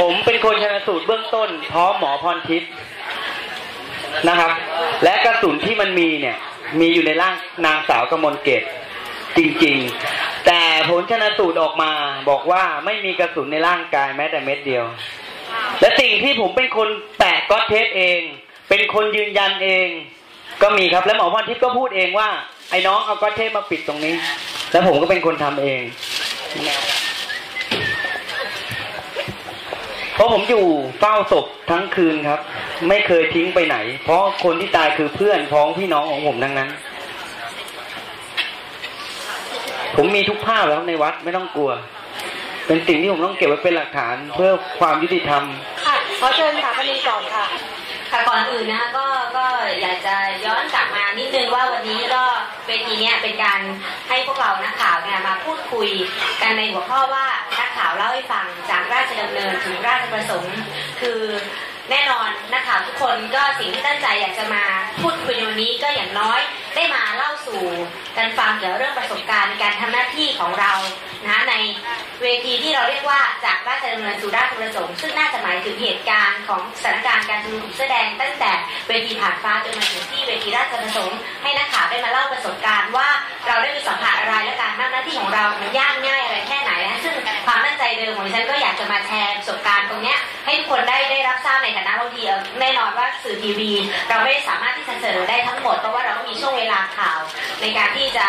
ผมเป็นคนชนสูตรเบื้องต้นพร้อมหมอพรทิพย์นะครับ และกระสุนที่มันมีเนี่ย มีอยู่ในร่างนางสาวกมลเกตจริงๆ แต่ผลชนสูตรออกมาบอกว่าไม่มีกระสุนในร่างกายแม้แต่เม็ดเดียว และสิ่งที่ผมเป็นคนแปะก๊อตเทปเอง เป็นคนยืนยันเอง ก็มีครับและหมอพรทิพย์ก็พูดเองว่าไอ้น้องเอาก๊อตเทปมาปิดตรงนี้ แล้วผมก็เป็นคนทำเอง เพ ราะผมอยู่เฝ้าศพทั้งคืนครับ ไม่เคยทิ้งไปไหน เพราะคนที่ตายคือเพื่อนพ้องพี่น้องของผมทั้งนั้น ผมมีทุกภาพแล้วในวัดไม่ต้องกลัว เป็นสิ่งที่ผมต้องเก็บไว้เป็นหลักฐานเพื่อความยุติธรรมค่ะขอเชิญถามปณีก่อนค่ะค่ะก่อนอื่นนะคะก็ก็อยากจะย้อนกลับมานิดนึงว่าวันนี้ก็เวทีเนี้ยเป็นการให้พวกเรานักข่าวเนี่ยมาพูดคุยกันในหัวข้อว่านัก ข่าวเล่าให้ฟังจากราชดำเนินถึงราชประสงค์ คือแน่นอนนักข่าวทุกคนก็สิ่งที่ตั้งใจอยากจะมาพูดคุยในวันนี้ก็อย่างน้อย ได้มาเล่าสู่กันฟังเกี่ยวกับเรื่องประสบการณ์การทำหน้าที่ของเรานะในเวทีที่เราเรียกว่าจากราชดำเนินสู่ราชประสงค์ซึ่งน่าจะหมายถึงเหตุการณ์ของสถานการณ์การชุมนุมแสดงตั้งแต่เวทีผ่านฟ้าจนมาถึงที่เวทีราชประสงค์ให้นักข่าวได้มาเล่าประสบการณ์ว่าเราได้มีสัมผัสอะไรและการทำหน้าที่ของเรามันยากง่ายอะไรแค่ไหนนะซึ่งความตั้งใจเดิมของฉันก็อยากจะมาแชร์ประสบการณ์ตรงนี้ให้ทุกคนได้ได้รับทราบในฐานะบางทีแน่นอนว่าสื่อทีวี เราไม่สามารถที่จะเสนอได้ทั้งหมดเพราะว่าเราก็มีช่วงเวลาข่าว ในการที่จะ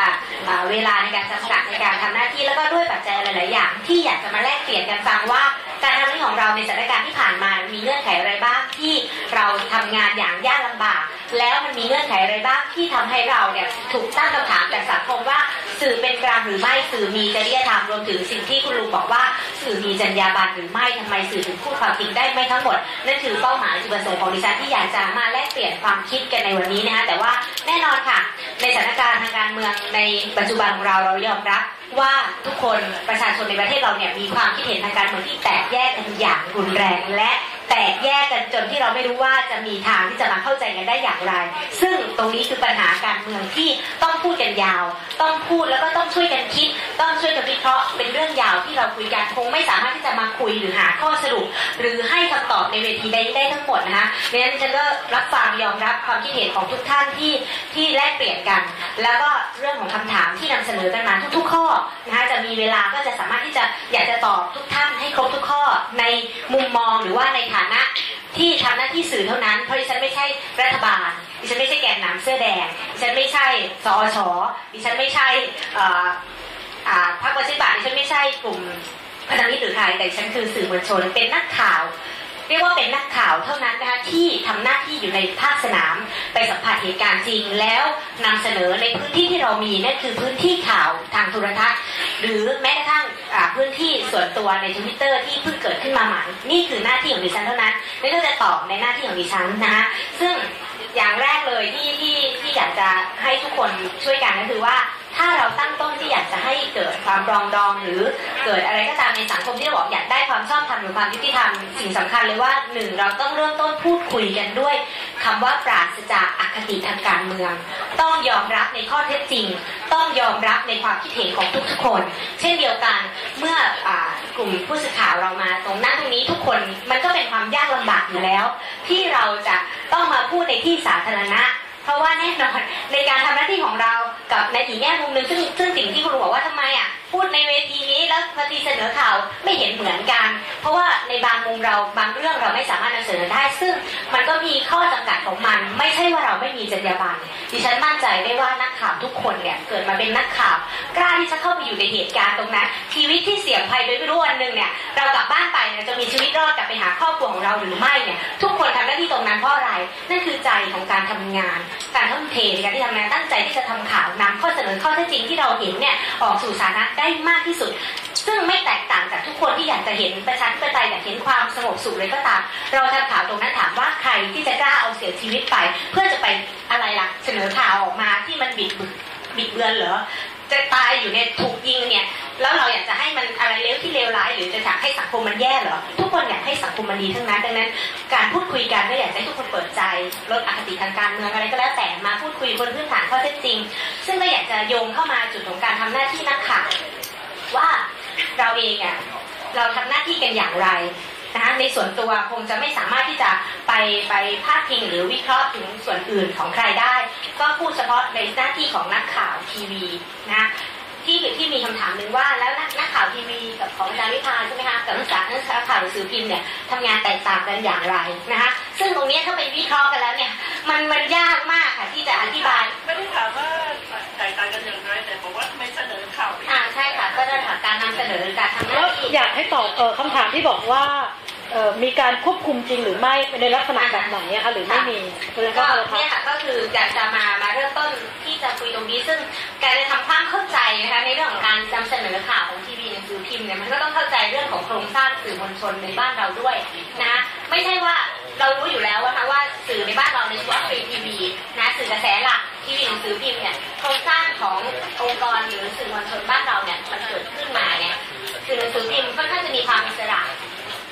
เวลาในการจำกัดในการทำหน้าที่แล้วก็ด้วยปัจจัยหลาย ๆ อย่าง ที่อยากจะมาแลกเปลี่ยนกันฟังว่า การทำหน้าที่ของเราในสถานการณ์ที่ผ่านมา มีเงื่อนไขอะไรบ้างที่เราทำงานอย่างยากลำบาก แล้วมันมีเงื่อนไขอะไรบ้างที่ทำให้เราเนี่ยถูกตั้งคำถามจากสังคมว่า สื่อเป็นกลางหรือไม่สื่อมีจริยธรรมรวมถึงสิ่งที่คุณลุงบอกว่า สื่อมีจรรยาบรรณหรือไม่ทำไมสื่อถึงพูดความจริงได้ไม่ทั้งหมดนั่นคือเป้าหมายจุดประสงค์ของดิฉันที่อยากจะมาแลกเปลี่ยนความคิดกันในวันนี้นะคะแต่ว่าแน่นอนค่ะ ในสถานการณ์ทางการเมืองในปัจจุบันของเราเรายอมรับว่าทุกคนประชาชนในประเทศเราเนี่ยมีความคิดเห็นทางการเมืองที่แตกแยกกันอย่างรุนแรงและ แตกแยกกันจนที่เราไม่รู้ว่าจะมีทางที่จะมาเข้าใจกันได้อย่างไร ซึ่งตรงนี้คือปัญหาการเมืองที่ต้องพูดกันยาว ต้องพูดแล้วก็ต้องช่วยกันคิด ต้องช่วยกันวิเคราะห์เป็นเรื่องยาวที่เราคุยกันคงไม่สามารถที่จะมาคุยหรือหาข้อสรุป หรือให้คำตอบในเวทีได้ได้ทั้งหมดนะคะดังนั้นฉันก็รับฟังยอมรับความคิดเห็นของทุกท่านที่ที่แลกเปลี่ยนกัน แล้วก็เรื่องของคำถามที่นำเสนอกันมาทุก ๆ ข้อนะคะจะมีเวลาก็จะสามารถที่จะอยากจะตอบทุกท่านให้ครบทุกข้อในมุมมองหรือว่าในฐานะที่ทำหน้าที่สื่อเท่านั้น เพราะดิฉันไม่ใช่รัฐบาล ดิฉันไม่ใช่แกนนำเสื้อแดง ดิฉันไม่ใช่สอชดิฉันไม่ใช่พรรคประชาธิปัตย์ดิฉันไม่ใช่กลุ่มพนักงานหรือใครแต่ฉันคือสื่อมวลชน เป็นนักข่าว เรียกว่าเป็นนักข่าวเท่านั้นนะคะที่ทำหน้าที่อยู่ในภาคสนาม ไปสัมผัสเหตุการณ์จริง แล้วนำเสนอในพื้นที่ที่เรามีนั่นคือพื้นที่ข่าวทางโทรทัศน์ หรือแม้กระทั่งพื้นที่ส่วนตัวในทวิตเตอร์ที่เพิ่งเกิดขึ้นมาใหม่นี่คือหน้าที่ของดิฉันเท่านั้นนี่ก็จะตอบในหน้าที่ของดิฉันนะคะซึ่งอย่างแรกเลยที่ที่ที่อยากจะให้ทุกคนช่วยกันก็คือว่า ถ้าเราตั้งต้น ความปรองดอง หรือเกิดอะไรก็ตามในสังคมที่เราบอกอยากได้ความชอบธรรมหรือความยุติธรรมสิ่งสำคัญเลยว่าหนึ่งเราต้องเริ่มต้นพูดคุยกันด้วยคำว่าปราศจากอคติทางการเมือง ต้องยอมรับในข้อเท็จจริง ต้องยอมรับในความคิดเห็นของทุกๆคน เช่นเดียวกันเมื่ออกลุ่มผู้สื่อข่าวเรามาตรงหน้าตรงนี้ทุกคนมันก็เป็นความยากลำบากอยู่แล้ว ที่เราจะต้องมาพูดในที่สาธารณะเพราะว่าแน่นอนในการทำหน้าที่ของเรากับในอีกแง่มุมหนึ่งซึ่งซึ่งสิ่งที่คุณลุงบอกว่าทำไมอะ พูดในเวทีนี้แล้วพอทีเสนอข่าวไม่เห็นเหมือนกัน เพราะว่าในบางมุมเราบางเรื่องเราไม่สามารถนำเสนอได้ ซึ่งมันก็มีข้อจำกัดของมัน ไม่ใช่ว่าเราไม่มีจรรยาบรรณดิฉันมั่นใจได้ว่านักข่าวทุกคนเนี่ยเกิดมาเป็นนักข่าว กล้าที่จะเข้าไปอยู่ในเหตุการณ์ตรงนั้นชีวิตที่เสี่ยงภัยโดยไม่รู้วันหนึ่งเนี่ยเรากลับบ้านไปเนี่ยจะมีชีวิตรอดกลับไปหาครอบครัวของเราหรือไม่เนี่ยทุกคนทำหน้าที่ตรงนั้นเพราะอะไรนั่นคือใจของการทำงาน การทุ่มเทในการที่ทำงานตั้งใจที่จะทำข่าวนำข้อเสนอข้อเท็จจริงที่เราเห็นเนี่ยออกสู่สาธารณะได้มากที่สุด ซึ่งไม่แตกต่างจากทุกคนที่อยากจะเห็นประชาธิปไตยอยากเห็นความสงบสุขเลยก็ตาม เราทำข่าวตรงนั้นถามว่าใครที่จะกล้าเอาเสียชีวิตไป เพื่อจะไปอะไรล่ะเสนอข่าวออกมาที่มันบิดบิดเบือนเหรอจะตายอยู่เนี่ยถูกยิงเนี่ย แล้วเราอยากจะให้มันอะไรเลวที่เลวร้าย หรือจะอยากให้สังคมมันแย่เหรอ ทุกคนอยากให้สังคมมันดีทั้งนั้น ดังนั้น การพูดคุยกันก็อยากให้ทุกคนเปิดใจลดอคติทางการเมืองอะไรก็แล้วแต่มาพูดคุยบนพื้นฐานข้อเท็จจริง ซึ่งก็อยากจะโยงเข้ามาจุดของการทำหน้าที่นักข่าว ว่าเราเองอะเราทำหน้าที่กันอย่างไรนะคะในส่วนตัวคงจะไม่สามารถที่จะไปไปพาดพิงหรือวิเคราะห์ถึงส่วนอื่นของใครได้ ก็พูดเฉพาะในหน้าที่ของนักข่าวทีวีนะที่ที่มีคำถามหนึ่งว่าแล้วนักนักข่าวทีวีกับของอาจารย์วิพาใช่ไหมคะกับนักข่าวนักข่าวหนังสือพิมพ์เนี่ยทำงานแตกต่างกันอย่างไรนะคะซึ่งตรงนี้ถ้าไปวิเคราะห์กันแล้วเนี่ยมันมันยากมากค่ะที่จะอธิบายไม่ได้ถามว่าแตกต่างกันอย่างไรแต่ การนำเสนอการทำหแล้น้าวที่อยากให้ตอบเออคำถามที่บอกว่าเออมีการควบคุมจริงหรือไม่ในลักษณะแบบไหนอะคะหรือไม่มีคือก็ก็โทรทัศเนี่ยน์ค่ะก็คืออยากจะมามาเริ่มต้นที่จะคุยตรงนี้ซึ่งการจะทำความเข้าใจนะคะในเรื่องของการนำเสนอข่าวของทีวีหนังสือพิมพ์เนี่ยมันก็ต้องเข้าใจเรื่องของโครงสร้างสื่อมวลชนในบ้านเราด้วยนะไม่ใช่ว่า เรารู้อยู่แล้วนะคะว่าสื่อในบ้านเราในเฉพาะฟรีทีวีนะสื่อกระแสหลักทีวีหนังสือพิมพ์เนี่ยโครงสร้างขององค์กรหรือสื่อมวลชนบ้านเราเนี่ยมันเกิดขึ้นมาเนี่ยสื่อหนังสือพิมพ์ค่อนข้างจะมีความอิสระ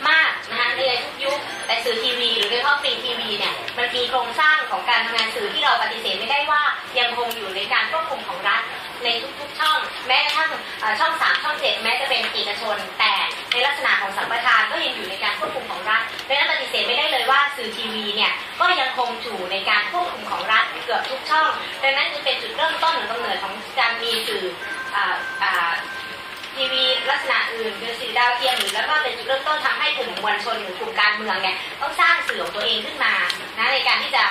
มากนะคะในทุกยุคแต่สื่อทีวี หรือโดยเฉพาะฟรีทีวีเนี่ยมันมีโครงสร้างของการทำงานสื่อที่เราปฏิเสธไม่ได้ว่ายังคงอยู่ในการควบคุมของรัฐในทุกๆช่อง แม้กระทั่งช่องสามช่องเจ็ดแม้จะเป็นเอกชน แต่ในลักษณะของสัมปทานก็ยังอยู่ในการควบคุมของรัฐดังนั้นปฏิเสธไม่ได้ สื่อทีวีเนี่ยก็ยังคงอยู่ในการควบคุมของรัฐเกือบทุกช่องดังนั้นจึงเป็นจุดเริ่มต้นหรือกำเนิดของการมีสื่ออทีวีลักษณะอื่นคือสื่อดาวเทียมหรือแล้วก็เป็นจุดเริ่มต้นทำให้กลุ่มมวลชนหรือกลุ่มการเมืองเนี่ยต้องสร้างสื่อของตัวเองขึ้นมานะในการที่จะ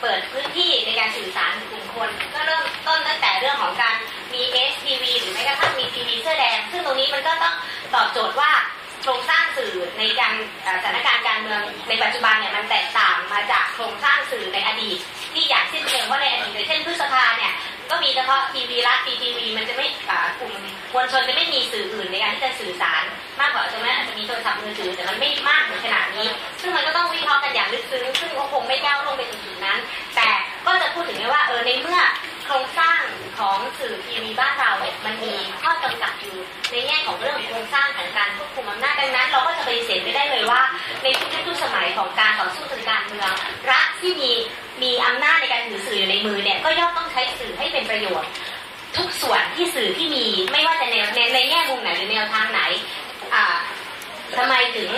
เปิดพื้นที่ในการสื่อสารกับกลุ่มคน ก็เริ่มต้นตั้งแต่เรื่องของการมีเอสทีวีหรือแม้กระทั่งมีทีวีเสื้อแดงซึ่งตรงนี้มันก็ต้องตอบโจทย์ว่า ครงสร้างสื่อในการสถานการณ์การเมืองในปัจจุบันเนี่ยมันแตกต่างมาจากโครงสร้างสื่อในอดีต ที่อย่ากสิ้นเชิงว่าในอดีตเช่นพฤษภาเนี่ยก็มีเฉพาะทีวีรัฐทีทีวีมันจะไม่กลุ่มมวลชนจะไม่มีสื่ออื่นในการที่จะสื่อสาร มากกว่าใช่ไหมอาจจะมีโทรศัพท์มือถือแต่มันไม่มากถึงขนาดนี้ ซึ่งมันก็ต้องวิเคราะห์กันอย่างลึกซึ้งซึ่งก็คงไม่ก้าวลงไปถึงจุดนั้น แต่ก็จะพูดถึงได้ว่าเออในเมื่อโครงสร้างของสื่อทีวีบ้านเราเนี่ยมันมีข้อจำกัดอยู่ในแง่ของเรื่องของโครงสร้างของการ ของการต่อสู้ทางการเมืองรัฐที่มีมีอำนาจในการถือสื่ออยู่ในมือเนี่ยก็ย่อมต้องใช้สื่อให้เป็นประโยชน์ ทุกส่วนที่สื่อที่มีไม่ว่าจะในในในแง่มุมไหนหรือแนวทางไหนอ่าทำไมถึง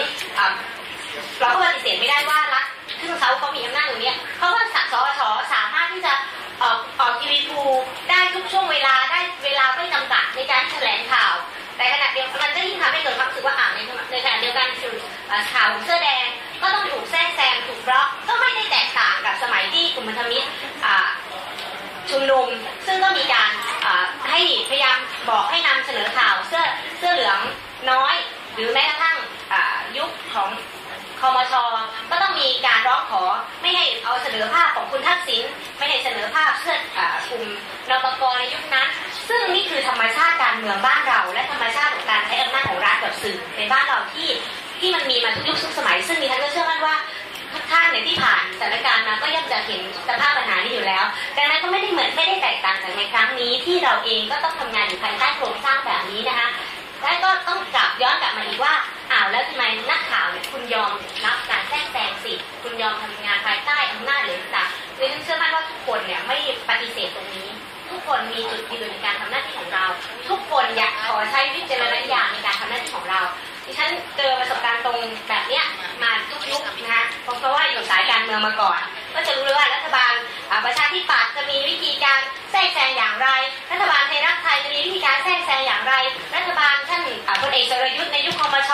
เราก็ปฏิเสธไม่ได้ว่ารัฐซึ่งเขาเขามีอำนาจตรงเนี้ยเขาก็สักสอชสามารถที่จะออกออกทีวีภูได้ทุกช่วงเวลาได้เวลาไม่จำกัดในการแถลงข่าวแต่ขณะเดียวกันมันก็ยิ่งทำให้เกิดความรู้สึกว่าอ่าในในขณะเดียวกันสื่อข่าวของเสื้อแดง ก็ต้องถูกแทรกแซงถูกบล็อกก็ไม่ได้แตกต่างกับสมัยที่กลุ่มพันธมิตรชุมนุมซึ่งก็มีการให้พยายามบอกให้นำเสนอข่าวเสื้อเสื้อเหลืองน้อย หรือแม้กระทั่งยุคของคอมชก็ต้องมีการร้องขอไม่ให้เอาเสนอภาพของคุณทักษิณไม่ให้เสนอภาพเสื้อกลุ่มนปกรในยุคนั้น ซึ่งนี่คือธรรมชาติการเมืองบ้านเรา และธรรมชาติของการใช้อำนาจของรัฐกับสื่อในบ้านเราที่ ที่มันมีมาทุกยุคทุกสมัย ซึ่งดิฉันก็เชื่อมั่นว่าทุกท่านในที่ผ่านสถานการณ์มาก็ย่อมจะเห็นสภาพปัญหานี้อยู่แล้วดังนั้นก็ไม่ได้เหมือนไม่ได้แตกต่างจากในครั้งนี้ ที่เราเองก็ต้องทำงานอยู่ภายใต้โครงสร้างแบบนี้นะคะและก็ต้องกลับย้อนกลับมาอีกว่าอ้าวแล้วทำไมนักข่าวเนี่ยคุณยอมรับการแทรกแซงสิคุณยอมทำงานภายใต้อำนาจหรือต่างๆดิฉันเชื่อมั่นว่าทุกคนเนี่ยไม่ปฏิเสธตรงนี้ ทุกคนมีจุดยืนในการทำหน้าที่ของเรา ทุกคนอยากขอใช้วิจารณญาณในการทำหน้าที่ของเรา ดิฉันเจอประสบการณ์ตรงแบบเนี้ยมาทุกยุคนะคะเพราะเพราะว่าอยู่สายการเมืองมาก่อน ก็จะรู้เลยว่ารัฐบาลอ่าประชาธิปัตย์จะมีวิธีการแทรกแซงอย่างไร รัฐบาลไทยรักไทยจะมีวิธีการแทรกแซงอย่างไร รัฐบาลท่านอ่าพลเอกสรยุทธ์ในยุคคอมช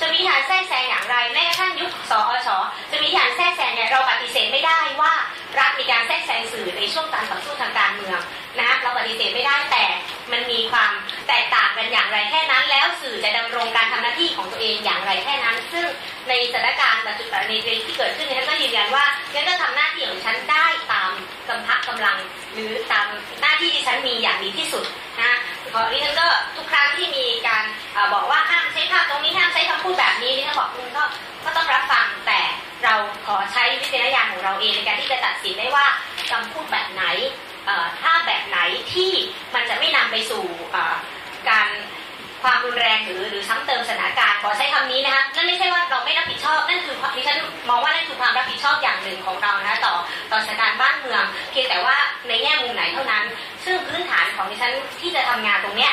จะมีการแทรกแซงอย่างไร แม้กระทั่งยุคสอชจะมีการแทรกแซงเนี่ยเราปฏิเสธไม่ได้ว่ารัฐมีการแทรกแซงสื่อในช่วงการต่อสู้ทางการเมืองนะเราปฏิเสธไม่ได้แต่ สื่อจะดำรงการทำหน้าที่ของตัวเองอย่างไรแค่นั้น ซึ่งในสถานการณ์ปัจจุบันในที่เกิดขึ้นฉันก็ยืนยันว่าฉันก็ทำหน้าที่ของฉันได้ตามกำพักกำลัง หรือตามหน้าที่ที่ฉันมีอย่างดีที่สุดนะเพราะดิฉันก็ทุกครั้งที่มีการอบอกว่าห้ามใช้ภาพตรงนี้ห้ามใช้คำพูดแบบนี้ดิฉันบอกคุณก็ก็ต้องรับฟังแต่เราขอใช้วิจารณญาณของเราเองในการที่จะตัดสินได้ว่าคำพูดแบบไหนถ้าแบบไหนที่มันจะไม่นำไปสู่ ความรุนแรงหรือหรือซ้ำเติมสถานการณ์ขอใช้คำนี้นะคะนั่นไม่ใช่ว่าเราไม่รับผิดชอบนั่นคือดิฉันมองว่านั่นคือความรับผิดชอบอย่างหนึ่งของเรานะต่อต่อสถานการณ์บ้านเมือง เพียงแต่ว่าในแง่มุมไหนเท่านั้น ซึ่งพื้นฐานของดิฉันที่จะทำงานตรงเนี้ย